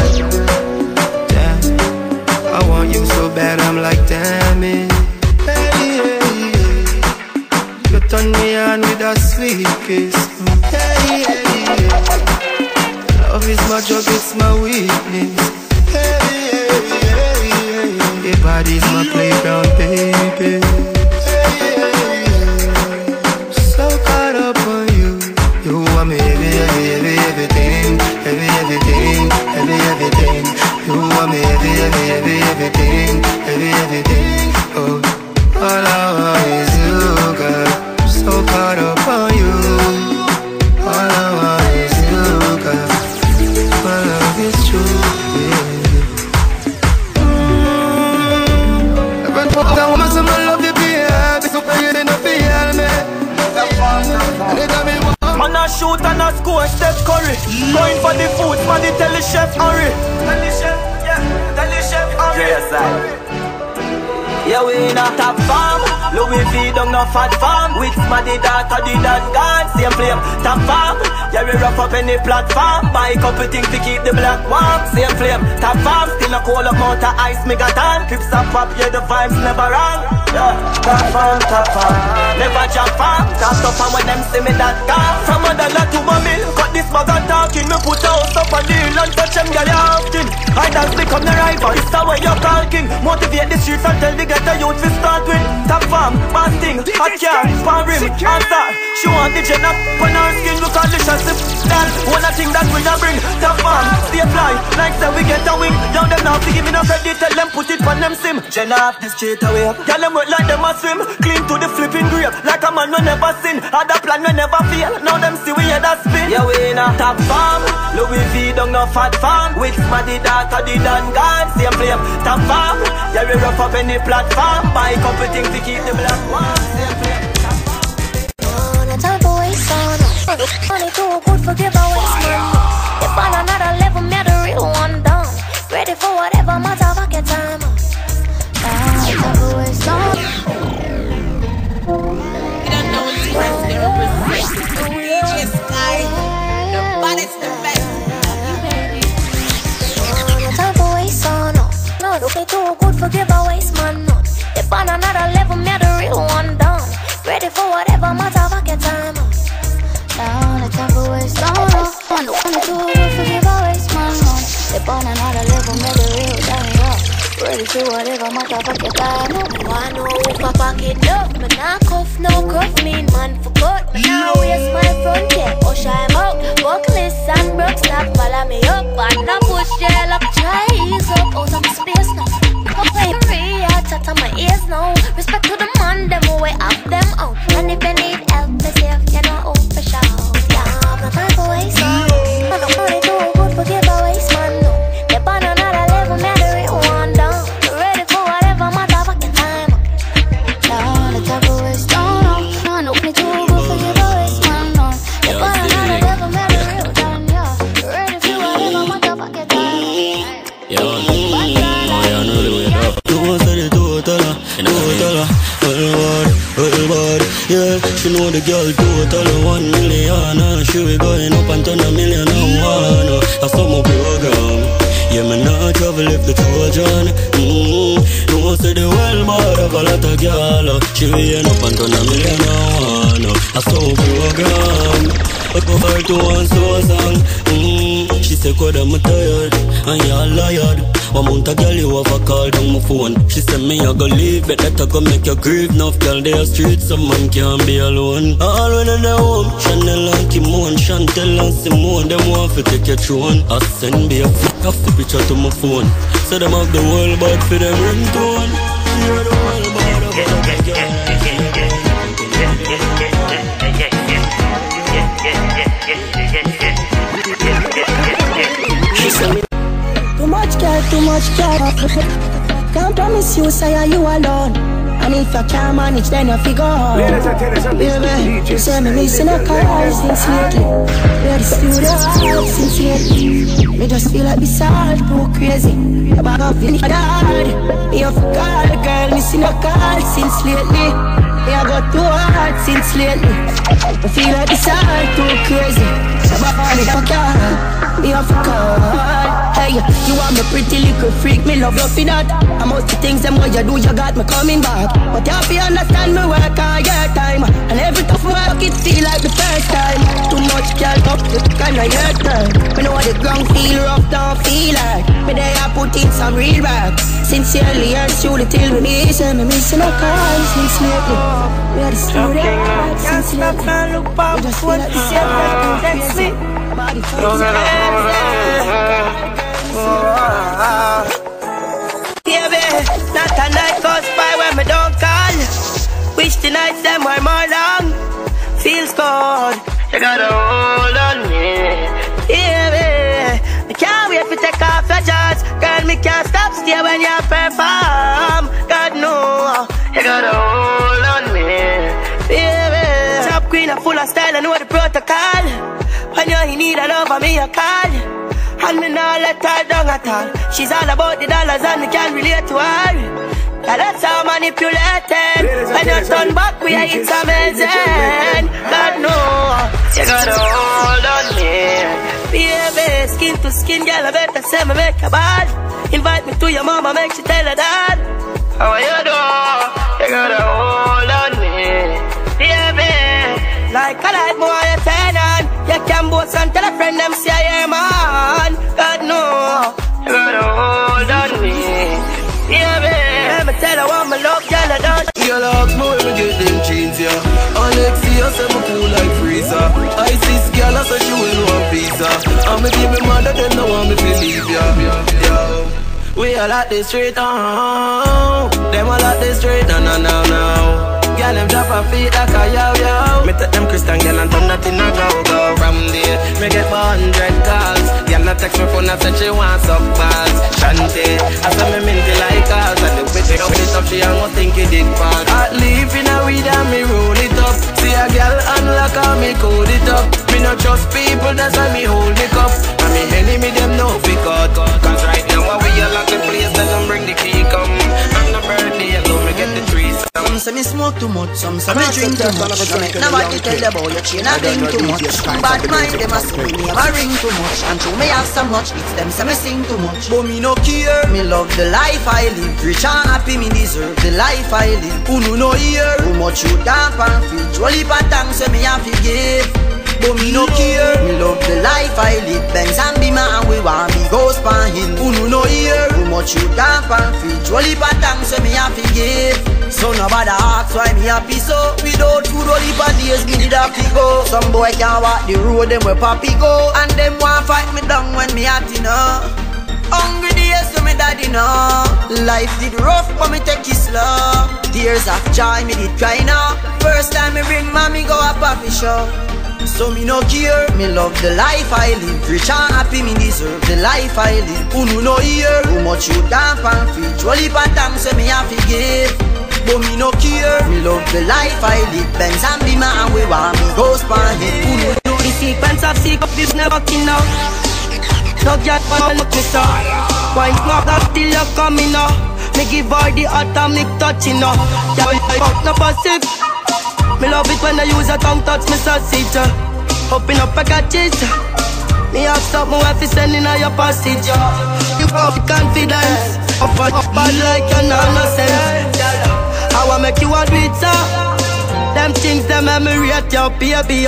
Couple things to keep the black warm. Same flame, top farm. Still a cold amount of ice, me got on. Clips up pop, yeah, the vibes never wrong. Yeah, top farm, top farm. Never jump farm. Top top farm when them see me that car. From a dollar to a mill. Cut this bag and talking. Me put a house up on deal and touch them, girl, often. I dance become the rival. It's the way you're talking. Motivate the streets and tell the ghetto youth to start with. Farm, bad thing, hot car, pan rim, answer. She want the jet up on her skin. Look at the shots if that. One thing that we not bring. Top farm, stay fly. Like say we get a wing. Young them now to give me no credit. Tell them put it on them sim. Jen off the straight away. Girl them work like them a swim. Clean to the flipping grave. Like a man we never sin. Had a plan we never fail. Now them see we head a spin. Yeah we in a top farm. Louis V don't no fat farm. With smaddy data the done gone. Same flame. Top farm. Yeah we rough up any platform. Buy a couple things to keep the black warm. Same flame. On a time for waste for. If on another level, me For whatever matter, fuck your time. No. Why no a pocket up? Me nah cuff, no cuff. Mean man for cut. Me nah waste my front end. Push I'm out. Buckless and broke stop. Follow me up. And I push jail up. Try ease up. Out of space now. Okay, Maria, chat on my ears now. Respect to the man, them way up them out. And if you need help, me say you know, oh, for sure. Yeah, I'm not time for waste. She be up and turn a million and one. I summer program. I go her to one soul song. Mm, she say, God, I'm tired, and you're liar. One month a girl you have a call down my phone. She said me I go leave, but that I go make you grieve. Enough girl they are street, some man can't be alone. All when in the home, Chanel and Kimon, Chantel and Simone, them want to take your throne. I send me a flick of the picture to my phone. So them have the world but for them ringtone. You're the world but a. Too much girl, too much girl. Can't promise you, say are you alone. And if you can't manage, then you figure out. Ladies and gentlemen, Baby, you say me missing a call since lately. We're the studio hard since lately. Me just feel like this all too crazy. Up in the dad. Me off call, girl, missing a call since lately. Me I got too hard since lately. I feel like this all too crazy. So back on it, I can't. Me off call. Hey, you are my pretty little freak, me love you for that. And most the things them what you do, you got me coming back. But you have to understand me work all your time. And every tough work, it feel like the first time. Too much girl up the kind of your turn. Me know what the ground feel rough, don't feel like. Me there I put in some real work. Sincerely and truly till me miss and me missing no call since lately. We are the studio since lately. We just feel like the same like crazy. Body Baby, not a night goes by when me don't call. Wish the nights them were more long. Feels good. You got a hold on me. Baby, I can't wait to take off your jaws. Girl, me can't stop stay when you perform. God no, you got a hold on me. Baby, top queen, a full of style, I know the protocol. When you in need a love, me a call. And me nah let her down at all. She's all about the dollars and me can't relate to her. Yeah, that's how manipulated. When you turn back, we are it's amazing. God no, you gotta hold on me. Baby, skin to skin, girl, I better say me make a bad. Invite me to your mama, make she tell her dad. How you do? You gotta hold on You can and tell a friend them yeah man. God no, you gotta hold on me, baby. Let me tell her what my love, girl, I don't. Girl, ask me where me get them jeans, yeah Alexia say me cool like freezer Isis girl, I say she will want pizza. And me mother, them no want me to leave, yeah, yeah We all at the street, oh Them all at the street, no, no, no, no Girl, them drop her feet like a yow yow. Me take them Christian girl and turn that in a go go. From there, me get 100 calls. Girl, I text me phone and say she wants up balls. Shanty, I say me minty like calls. And the she up it up, she ain't gonna think it dig fall. Hot leaf in a weed and me roll it up. See a girl unlock and me code it up. Me not trust people, that's why me hold me cup. And me enemy them no fi cut. Cause right now we all lock the place, let them bring the key come. And the birthday, alone me get the. Some say me smoke too much, some say me drink too much. Nobody tell you about your chain, I bling too much. Bad mind them a say me have a ring too much, and true me have so much. It's them say me sing too much, but me no care. Me love the life I live, rich and happy me deserve the life I live. Who no no hear? Too much you damp and feel. Jolly patang say me have to give. But me no care. Me love the life I live. Benz and Beamer and we want me go span hill Who no no hear? Too much you damp and feel. Jolly patang so me have to give. So nobody ask why me happy. So Without food only for days me need a fi go Some boy can't walk the road them where papi go. And them want fight me down when me at enough Hungry days so me daddy know. Life did rough but me take it slow. Tears of joy me did cry now. First time me bring mommy go a coffee show so me no care, me love the life I live. Rich and happy, me deserve the life I live. Who no no hear, too much you damp and feel Jolly patang say me have to give. But me no care, me love the life I live. Benz and Beamer and we want me go span hit Who no know the sequence of up this never king now No get one look me so. Why not that till you coming now Me give her the atomic touch you know Yeah, we fuck no passive me love it when I use a tongue touch me sausage uh. Open up a catches Me have something wife is send in your passage uh. You have confidence. Up a bad like you know no sense I wanna make you a do it uh. Them things them memory at your baby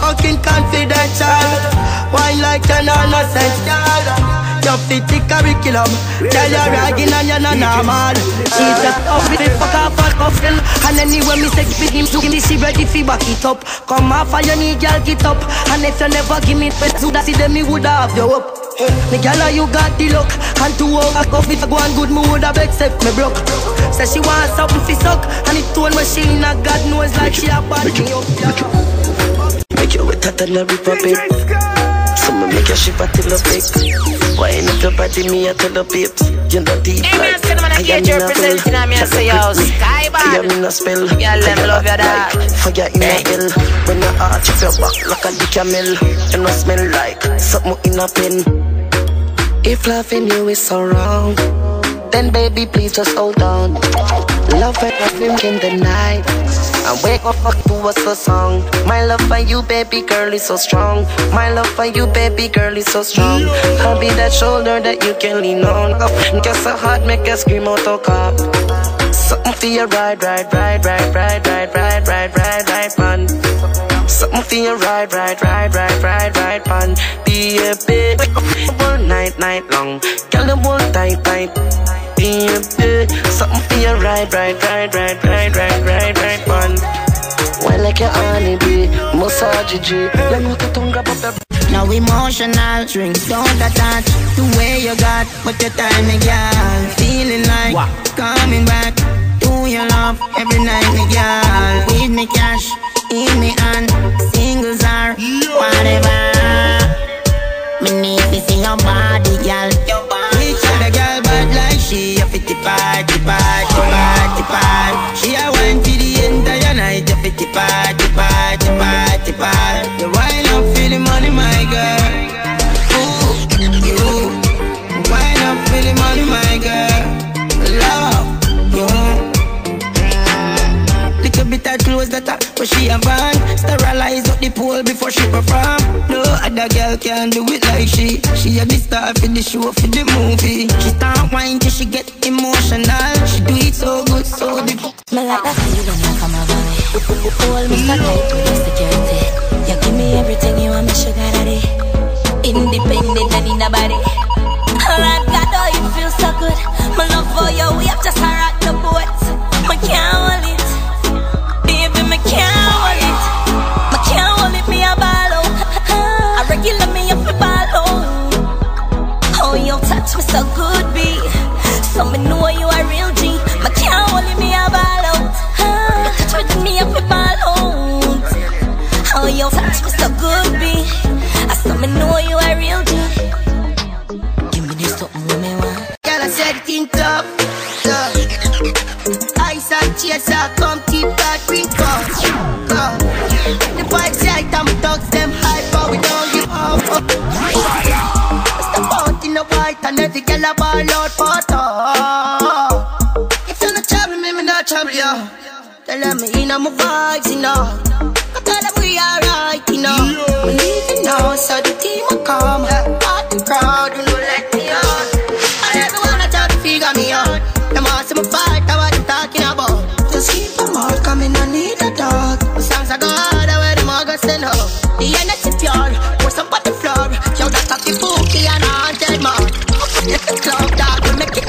Fucking confidential. Wine like you know no sense you fit the curriculum Tell you ragging and you're not normal She's just up with the fuck off and cuffle And anyway me say give him to me she ready fi back it up. Come off and you need girl get up. And if you never give me the to see them me woulda have you up. Me girl you got the luck? And two hours off if I go on good me woulda accept me broke. Say she want something fi suck. And it tone when she in a God knows like she a bad me up Make you wetter than a river babe. So me make you shiver till you break Wine. Up your body, me I tell the babes You know deep like I am in a well me say yo Skybar I am in a spell Girl, them love your dog. Fire in a hell When I arch up your back like a dick camel You know smell like something in a pen If loving you is so wrong Then baby please just hold on Love and love in the night I wake up to what's the song My love for you baby girl is so strong My love for you baby girl is so strong I'll be that shoulder that you can lean on Guess so hot make you scream out oh cop Something for you ride, ride, ride, ride, ride, ride, ride, ride, ride, ride, man Something for you ride, ride, ride, ride, ride, ride, man Be a bit all night, night long Girl, them hold tight, tight Be a bit Something for you ride, ride, ride, ride, ride, ride, ride, ride, man Why like your honey bee, massage G You know to tongue up your now emotional, drink don't attach The way you got, but your time me girl Feeling like what? coming back Do your love every night me girl With me cash, in me hand. Singles are whatever. Me need to see your body girl. Which other girl bad like she A fifty party, party, party, party? She a wine to the entire night A fifty party, party, party, party. The wine up for the money my girl. Ooh, you. Wine up for the money my girl Uh, she a van. Sterilize up the pole before she perform. No other girl can do it like she. She a the star for the show, for the movie. She start whine till she get emotional. She do it so good, so the. Me like that you when you come over me. Hold me so tight with your security. You give me everything you want, me sugar daddy. Independent and in the body. Alright, God, oh, it feels so good. My love for you, we have just a rock the boat. Me can't hold it, So me know you a real G. Me can't hold me a ball out. You touch me, me up a ball out. Oh, you touch me so good, B. I saw me know you a real G. Give me this something when me want. Girl, I said think tough. tough. Ice and chaser, come a ball out top. If you're not trouble me, me not trouble you. Tell them me in my vibes, you know. Go tell them we alright, you know. We leaving now, so the team will come. Out the crowd, know, let me out. And everyone I try to figure me out. Them see me fight, that's what I'm talking about. Just keep them out, coming, I need a dog. My songs are God, I wear them all go send up. The energy club dog, we make it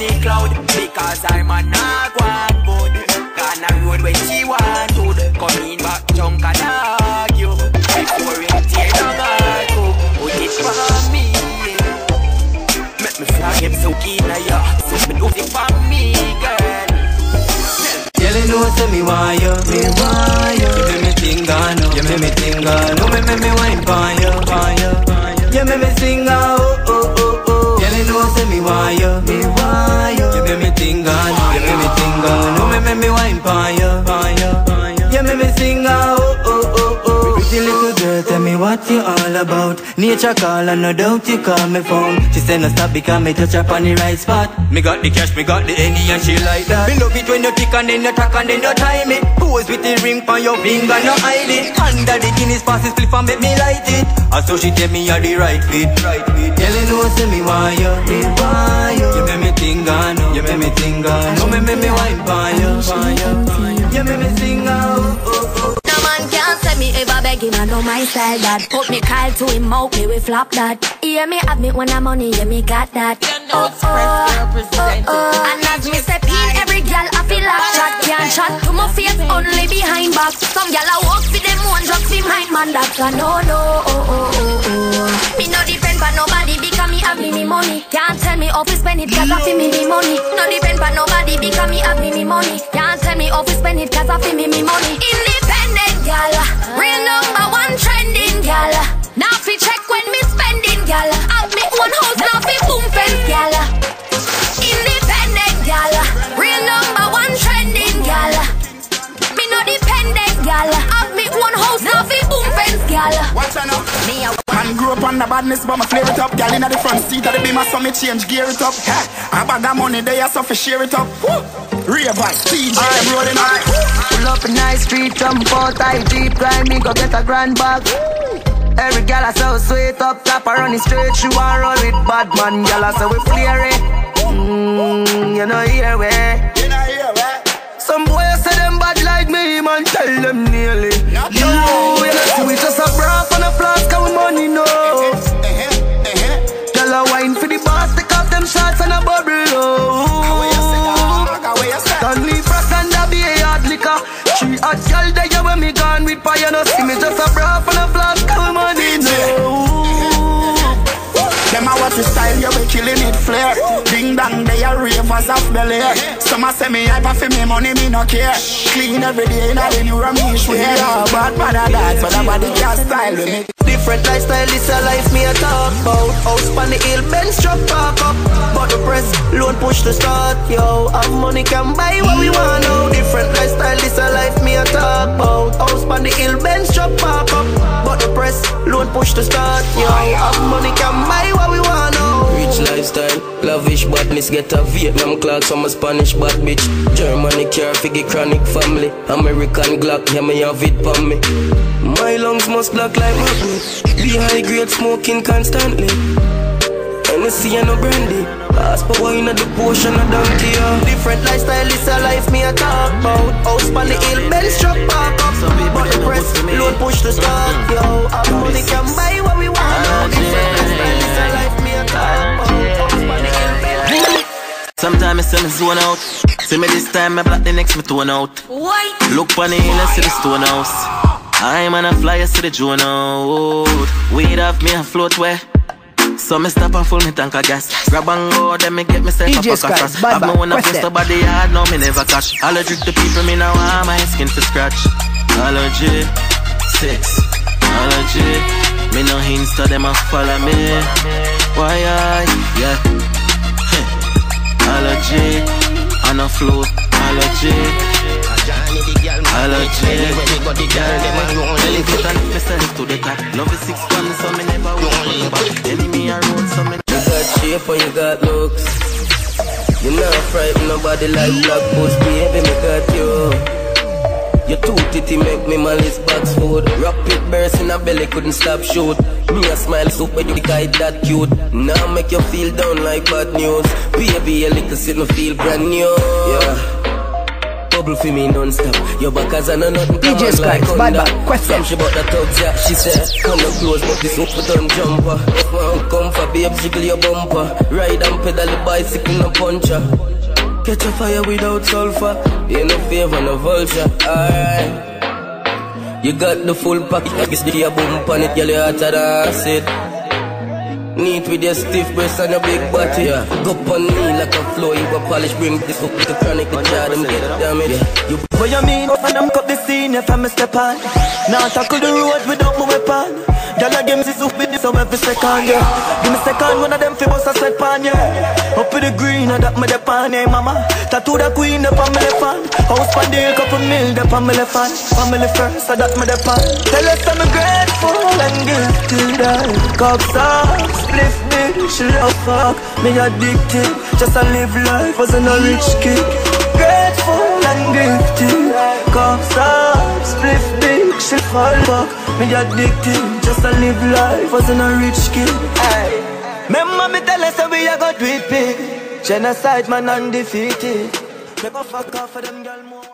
the cloud because I'm a not one good. Gonna road when she want to come in back junk and argue before it tear down her cook. Put it for me. Make me flag him so keen na ya. So me do it for me, girl. Girl, you know say me want you, me want you. You make me think I know, you make me think I know. Me make me wine for you, for you, you. Make me sing ah, oh oh oh oh. Girl, you know say me want you, make me think know, you make me think know. Me make me wine you, you, you. You make me sing ah, what you all about. Nature call and no doubt you call me phone. She said no stop because me touch up on the right spot. Me got the cash, me got the any and she like that. Me love it when you tick and then you tack and then you time it. Pose with the ring on your finger, no hide it. Under the Guinness pass is flip and make me light it. And so she tell me you're the right fit, right fit. Tell you know say me why you, me want you. You make me think I know, you make me think I know. Me make me wine for you, for you, you. You make me sing me ever begging, I know my style that. Put me call to him out, me we flop that. Hear me have me when I'm money, yeah me got that. Oh oh, oh oh. And as me step in, every girl I feel like chat Can't chat to my face, only behind back Some girl I walk for them one drugs behind man That's a no no, oh oh oh oh Me no depend on nobody because me have me me money. Can't tell me how to spend it cause I feel me me money. No depend on nobody because me have me me money. Can't tell me how to spend it cause I feel me me money. Independent gal, real number one trending gal. Now fi check when me spending gal. Have me own house now fi boom fence gal. Independent gal, real number one trending gal. Me no dependent gal. Have me own house now fi boom fence gal. Out now. Me a grew up on the badness, but my flare it up. Gal inna the front seat of the beamer, so me change gear it up. Ha, a bag of money there, so fi share it up. Woo. Real vibe, TJ them rolling up. Pull up in nice street, jump out, I deep grind me, go get a grand bag. Every gal I so sweet up top, I run it straight, she want roll with bad man, gal I say we flare it. Mmm, you know here we. You know here we. Some boys say them bad like me, man, tell them nearly. You, you know we just a bra and a flask, we money no. Gal a wine for the boss, take off them shots and a bubble. Oh. Stanley Frost and a be a hard liquor. Three hot gal there you when me gone with fire, no see me just a bra and a flask, and it money no. Them a watch the style, yeah, we ravers off belly. Some a say me hyper for me money, me no care. Clean every day, now the new Ramesh wear. Yeah, bad man a dance, but nobody can style with me. Different lifestyle, this a life me a talk about. House on the hill, Benz truck park up. But the press, loan push to start, yo. Have money can buy what we want now. Different lifestyle, this a life me a talk about. House on the hill, Benz truck park up. But the press, loan push to start, yo. Have money can buy what we want now. Rich lifestyle, lavish badness, get a Vietnam clocks from a Spanish bad bitch. Germany car, figure chronic family. American Glock, yeah, me have it for me. My lungs must block like my magnet. Be high grade smoking constantly. Hennessy and no brandy. Ask for wine at the potion of donkey. Yeah. Different lifestyle, this a life me a talk about. House on the hill, Benz truck park up. But the press, load push to start, yo. Our money can buy what we want. Different lifestyle, this a life me a talk Sometimes I send me zone out. See me this time, I block the next me tone out. What? Look on the hill, I see the stone house. I'm on a flyer, see the drone out. Weed off me, I float where. So me stop and full me tank of gas Grab and go, then me get myself DJ a pack of Skies, frost bad Have me bad, one a question. place to body hard, no me never catch Allergic to people, me now want my skin to scratch Allergy, six. allergy Me no Insta, them a follow me Why I, yeah Allergy, on a float, allergy Allergy, and me You got shape and you got looks. You not frighten nobody like black puss, baby, me got you. Your two titty make me malice box food. Rapid burst in a belly couldn't stop shoot. Me a smile super you guy that cute. Now make you feel down like bad news. Baby, a little sit me feel brand new. Yeah. Bubble for me non-stop Your back as an nothing DJ on like bad bad, question. Some she bought the tugs, yeah She said, come up close but this up done jumper come for babe, jiggle your bumper Ride and pedal the bicycle, no puncher Catch a fire without sulfur Ain't no favor, no vulture Alright You got the full package I guess you boom on it, girl, you hotter than acid Neat with your stiff breast and your big body. Yeah. Go on me like a flow, you a polish, bring this up to chronic, the jar, them get damaged. Yeah. You What you mean? When them cut the scene, if I'm a step on Now tackle the road without my weapon Girl, I give me this up with this, so every second, yeah. Give me second, one of them fi bust a sweat pan, yeah. Up with the green, and that me the pan, hey mama. Tattoo the queen, the family fan. House pan deal, couple mil, the family fan. Family first, so that me the pan. Tell us I'm grateful and gifted I Cock socks, spliff big, she love fuck Me addicted, just to live life as a rich kid Gifted Cock socks, spliff big, she fall back Me addicted, just to live life. As a rich kid. Aye. Remember me tell us we a go do it big. Genocide man undefeated. Make a fuck off for them girl more